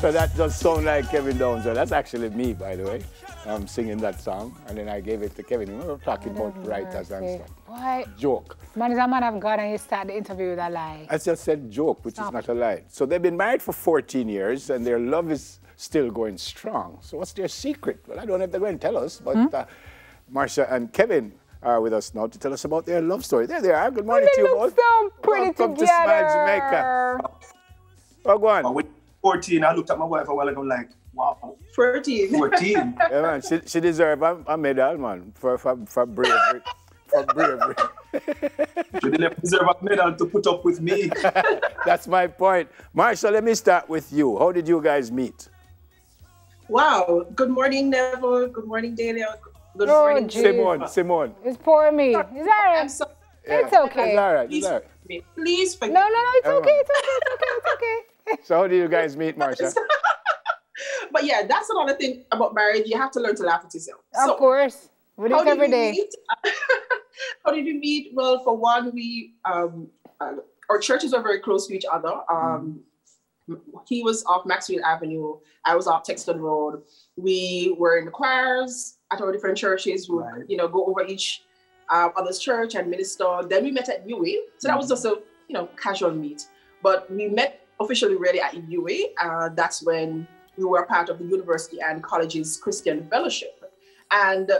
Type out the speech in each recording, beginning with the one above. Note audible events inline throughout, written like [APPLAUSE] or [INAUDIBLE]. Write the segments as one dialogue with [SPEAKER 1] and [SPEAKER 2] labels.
[SPEAKER 1] So that does sound like Kevin Downs. That's actually me, by the way. I'm singing that song, and then I gave it to Kevin. We were talking about writers and stuff.
[SPEAKER 2] Why?
[SPEAKER 1] Joke.
[SPEAKER 2] Man is a man of God, and you start the interview with a lie.
[SPEAKER 1] I just said joke, which is not a lie. So they've been married for 14 years, and their love is still going strong. So what's their secret? Well, I don't know if they're going to tell us, but uh, Marsha and Kevin are with us now to tell us about their love story. There they are. Good morning
[SPEAKER 2] they
[SPEAKER 1] to you
[SPEAKER 2] look
[SPEAKER 1] both.
[SPEAKER 2] so pretty
[SPEAKER 1] Welcome to. Smile Jamaica. Oh, go on.
[SPEAKER 3] But when 14, I looked at my wife a while ago like, wow,
[SPEAKER 4] 14. [LAUGHS]
[SPEAKER 3] 14.
[SPEAKER 1] Yeah, man. She, she deserves a, a medal, man, for, for, for bravery. for bravery.
[SPEAKER 3] she didn't deserve a medal to put up with me. [LAUGHS]
[SPEAKER 1] That's my point. Marsha, let me start with you. How did you guys meet?
[SPEAKER 4] Wow. Good morning, Neville. Good morning, Daniel. Good
[SPEAKER 2] Oh,
[SPEAKER 4] morning,
[SPEAKER 2] gee.
[SPEAKER 1] Simone, Simone.
[SPEAKER 2] It's poor me. Oh, Is that
[SPEAKER 4] I'm
[SPEAKER 2] right?
[SPEAKER 4] sorry.
[SPEAKER 2] It's okay.
[SPEAKER 1] It's all right. It's all right.
[SPEAKER 4] forgive me. Please forgive
[SPEAKER 2] No, no, no. It's
[SPEAKER 1] Come
[SPEAKER 2] okay. It's okay. It's okay. It's okay.
[SPEAKER 1] So how do you guys meet, Marsha? [LAUGHS]
[SPEAKER 4] But yeah, that's another thing about marriage. You have to learn to laugh at yourself.
[SPEAKER 2] Of course. We do
[SPEAKER 4] how
[SPEAKER 2] it
[SPEAKER 4] did
[SPEAKER 2] every day.
[SPEAKER 4] meet? [LAUGHS] how did we meet? Well, for one, we um, uh, our churches are very close to each other. Um, He was off Maxfield Avenue. I was off Texton Road. We were in the choirs at our different churches. We
[SPEAKER 3] Right.
[SPEAKER 4] you know, go over each uh, other's church and minister. Then we met at UA. So that was just a you know casual meet. But we met officially really at UA. Uh, that's when we were part of the university and college's Christian fellowship. And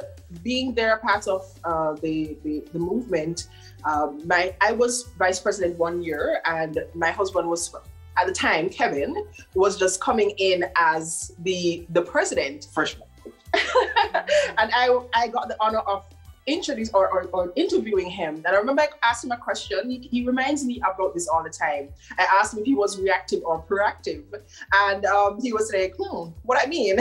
[SPEAKER 4] being there part of uh, the, the the movement, um, my I was vice president one year, and my husband was at the time Kevin was just coming in as the the president
[SPEAKER 3] Freshman. [LAUGHS]
[SPEAKER 4] and I I got the honor of introducing or, or, or interviewing him. that I remember I asked him a question. He, he reminds me about this all the time. I asked him if he was reactive or proactive, and um, he was like, "Hmm, what I mean?"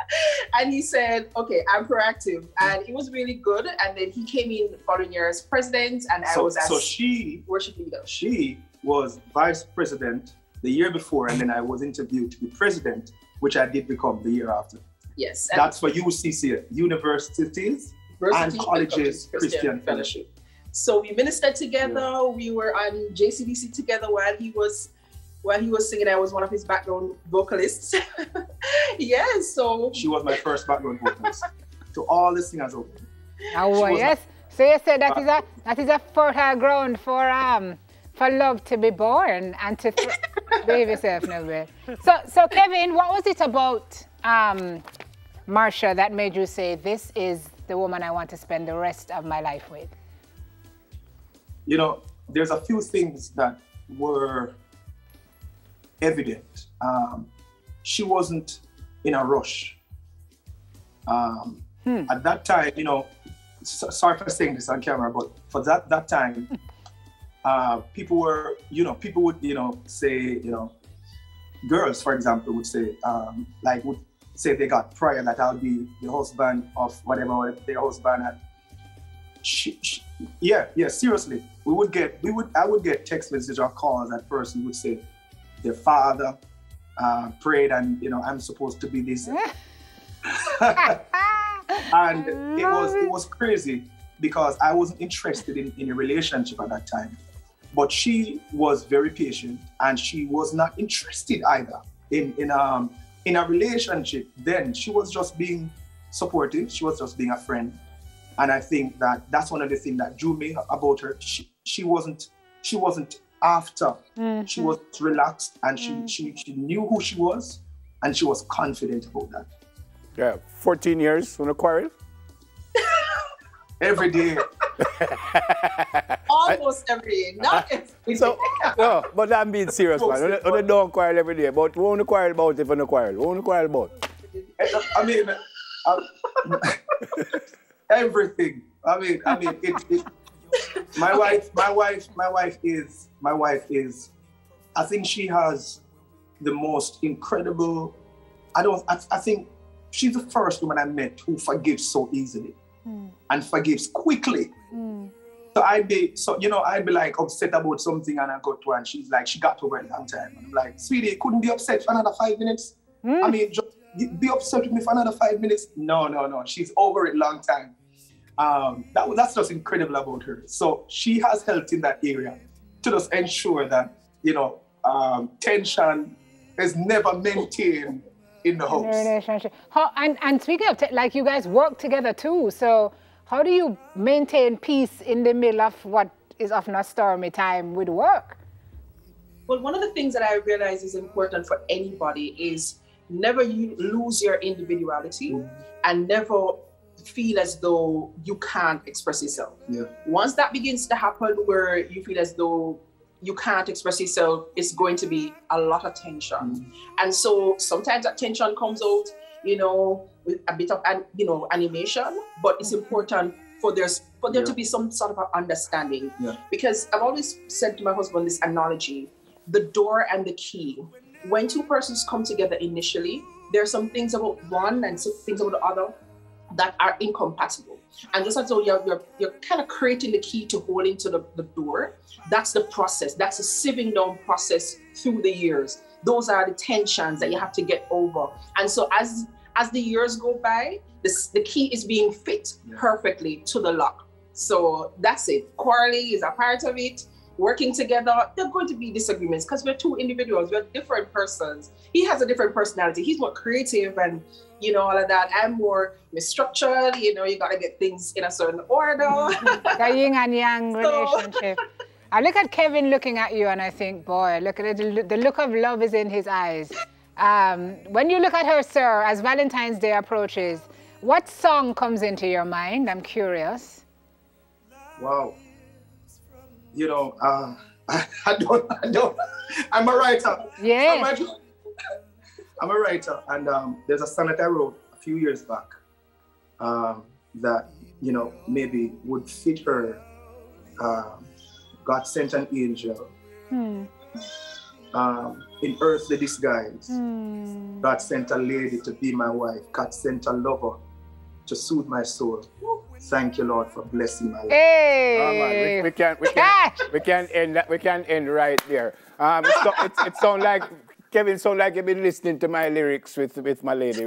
[SPEAKER 4] [LAUGHS] and he said, "Okay, I'm proactive," and it was really good. And then he came in the following year as president, and I was as
[SPEAKER 3] so she
[SPEAKER 4] worship leader.
[SPEAKER 3] she was vice president the year before, and then I was interviewed to be president, which I did become the year after.
[SPEAKER 4] Yes,
[SPEAKER 3] That's for UCC, universities and colleges Christian
[SPEAKER 4] Fellowship. So we ministered together. We were on JCDC together while he was while he was singing. I was one of his background vocalists. [LAUGHS] yes. So
[SPEAKER 3] She was my first background vocalist. to all the singers out there.
[SPEAKER 2] Oh,
[SPEAKER 3] She was
[SPEAKER 2] yes. So you said that is a that is a fertile ground for um for love to be born and to th- [LAUGHS] behave yourself no way. So so Kevin, what was it about um Marsha that made you say this is the woman I want to spend the rest of my life with?
[SPEAKER 3] you know, there's a few things that were evident. Um, she wasn't in a rush. Um, At that time, you know, so, sorry for saying this on camera, but for that that time, [LAUGHS] uh, people were, you know, people would, you know, say, you know, girls, for example, would say, um, like, would say they got prior that I'll be the husband of whatever their husband had. She, she, yeah, yeah, seriously. We would get, we would, I would get text messages or calls at first. We would say, their father uh, prayed, and you know, I'm supposed to be this. [LAUGHS] and it was it was crazy because I wasn't interested in, in a relationship at that time. But she was very patient and she was not interested either in in um in a relationship. Then she was just being supportive, she was just being a friend. And I think that that's one of the things that drew me about her. She she wasn't she wasn't after. Mm-hmm. She was relaxed and she, mm. she she knew who she was and she was confident about that.
[SPEAKER 1] Yeah, 14 years on a quarrel.
[SPEAKER 3] Every day. [LAUGHS]
[SPEAKER 4] almost every day, not [LAUGHS] every
[SPEAKER 1] So,
[SPEAKER 4] day.
[SPEAKER 1] no, but I'm being serious, man. On the don't quarrel every day, but we only quarrel about if we don't quarrel. We only quarrel about.
[SPEAKER 3] I mean, um, everything. I mean, I mean, it, it, my wife, my wife, my wife is, my wife is, I think she has the most incredible. I don't. I, I think she's the first woman I met who forgives so easily and forgives quickly. So I'd be, so you know, I'd be like upset about something, and I got to and she's like, she got over it a long time. And I'm like, sweetie, couldn't be upset for another five minutes. I mean, just be upset with me for another five minutes. No, no, no. She's over it long time. Um, that that's just incredible about her. So she has helped in that area to just ensure that you know um, tension is never maintained in the house.
[SPEAKER 2] relationship. How, and, and speaking of, like you guys work together too. So how do you maintain peace in the middle of what is often a stormy time with work?
[SPEAKER 4] Well, one of the things that I realize is important for anybody is never you lose your individuality mm. and never feel as though you can't express yourself.
[SPEAKER 3] Yeah.
[SPEAKER 4] Once that begins to happen where you feel as though you can't express yourself, it's going to be a lot of tension. Mm. And so sometimes that tension comes out, you know, with a bit of you know animation, but it's important for there's for there yeah. to be some sort of understanding.
[SPEAKER 3] Yeah.
[SPEAKER 4] Because I've always said to my husband this analogy, the door and the key. When two persons come together initially, there are some things about one and some things about the other that are incompatible. And just as though you're, you're, you're kind of creating the key to hold into the, the door, that's the process. That's a sieving down process through the years. Those are the tensions that you have to get over. And so as as the years go by, this, the key is being fit yeah. perfectly to the lock. So that's it. Quarreling is a part of it working together, there are going to be disagreements because we're two individuals, we're different persons. He has a different personality. He's more creative and you know all of that. I'm more structured. You know, you gotta get things in a certain order. [LAUGHS]
[SPEAKER 2] the yin and yang relationship. I look at Kevin looking at you and I think, boy, look at it. The look of love is in his eyes. Um, when you look at her, sir, as Valentine's Day approaches, what song comes into your mind? I'm curious.
[SPEAKER 3] Wow you know, uh, I, [LAUGHS] I, don't, I don't, I'm a writer.
[SPEAKER 2] Yeah.
[SPEAKER 3] I'm a, [LAUGHS] I'm a writer, and um, there's a sonnet I wrote a few years back um, that, you know, maybe would fit her. Um, God sent an angel. Hmm. Um, in earthly disguise, hmm. God sent a lady to be my wife. God sent a lover to soothe my soul. Thank you, Lord, for blessing my life.
[SPEAKER 2] Hey!
[SPEAKER 1] Oh, we, we can't, we can't, we can't end that. We can't end right there. Um, it, so, it, it sounds like Kevin sound like you've been listening to my lyrics with with my lady.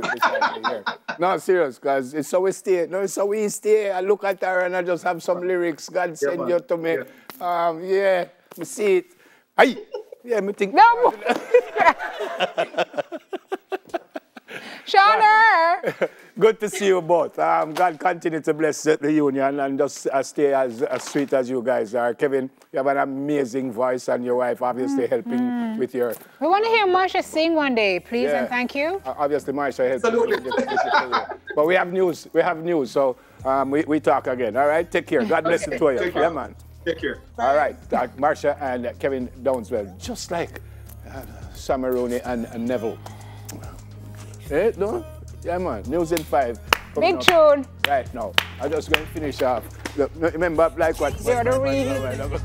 [SPEAKER 1] No, serious, because it's so we stay. No, it's so we stay. I look at her and I just have some lyrics. God send yeah, you to me. Yeah. Um, yeah, me see it. Hey, yeah, me think.
[SPEAKER 2] No. [LAUGHS] [LAUGHS] Shauna!
[SPEAKER 1] Good to see you both. Um, God continue to bless the union and just uh, stay as, as sweet as you guys are. Kevin, you have an amazing voice and your wife obviously mm. helping mm. with your...
[SPEAKER 2] We want to hear Marsha sing one day, please, yeah. and thank you.
[SPEAKER 1] Uh, obviously, Marsha helps. Absolutely. but we have news. We have news, so um, we, we talk again. All right? Take care. God bless okay. you to you.
[SPEAKER 3] Take
[SPEAKER 1] yeah, man.
[SPEAKER 3] Take care.
[SPEAKER 1] Bye. All right. Uh, Marsha and Kevin Downswell, just like uh, Rooney and, and Neville. Eh, no? Yeah, man. News in five.
[SPEAKER 2] Big tune.
[SPEAKER 1] Right now. I'm just going to finish off. Remember, like what?
[SPEAKER 2] You're the reason.